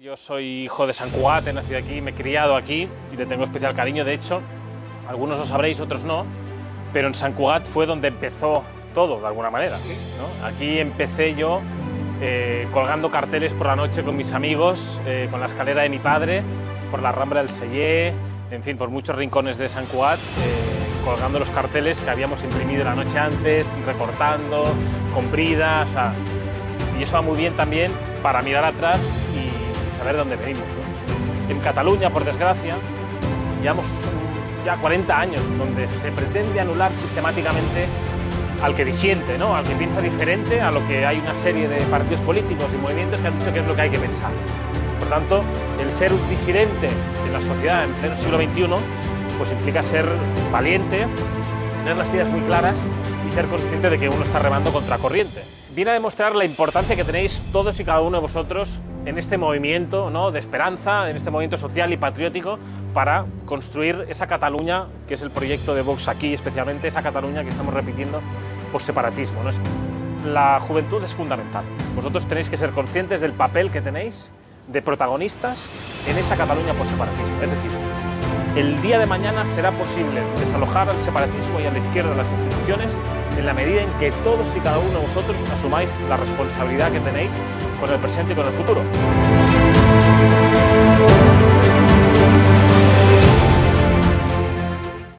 Yo soy hijo de San Cugat, he nacido aquí, me he criado aquí y le tengo especial cariño. De hecho, algunos lo sabréis, otros no, pero en San Cugat fue donde empezó todo, de alguna manera. ¿no? Aquí empecé yo eh, colgando carteles por la noche con mis amigos, eh, con la escalera de mi padre, por la Rambla del Sellé, en fin, por muchos rincones de San Cugat, eh, colgando los carteles que habíamos imprimido la noche antes, recortando, con brida, o sea, y eso va muy bien también para mirar atrás y saber dónde venimos. En Cataluña, por desgracia, llevamos ya 40 años donde se pretende anular sistemáticamente al que disiente, ¿no? al que piensa diferente a lo que hay una serie de partidos políticos y movimientos que han dicho que es lo que hay que pensar. Por tanto, el ser un disidente en la sociedad en pleno siglo XXI pues implica ser valiente, tener las ideas muy claras y ser consciente de que uno está remando contra corriente. Viene a demostrar la importancia que tenéis todos y cada uno de vosotros en este movimiento ¿no? de esperanza, en este movimiento social y patriótico para construir esa Cataluña que es el proyecto de Vox aquí, especialmente esa Cataluña que estamos repitiendo por separatismo. ¿no? La juventud es fundamental. Vosotros tenéis que ser conscientes del papel que tenéis de protagonistas en esa Cataluña por separatismo. Es decir, el día de mañana será posible desalojar al separatismo y a la izquierda de las instituciones en la medida en que todos y cada uno de vosotros asumáis la responsabilidad que tenéis con el presente y con el futuro.